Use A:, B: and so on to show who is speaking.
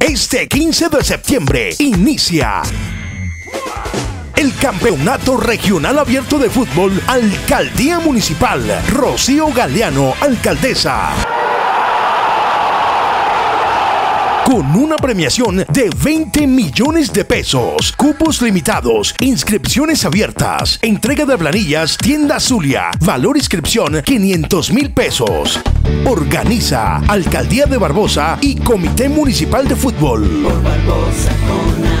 A: Este 15 de septiembre inicia el Campeonato Regional Abierto de Fútbol Alcaldía Municipal Rocío Galeano, Alcaldesa. Con una premiación de 20 millones de pesos, cupos limitados, inscripciones abiertas, entrega de planillas, tienda Zulia, valor inscripción 500 mil pesos. Organiza Alcaldía de Barbosa y Comité Municipal de Fútbol.
B: Barbosa con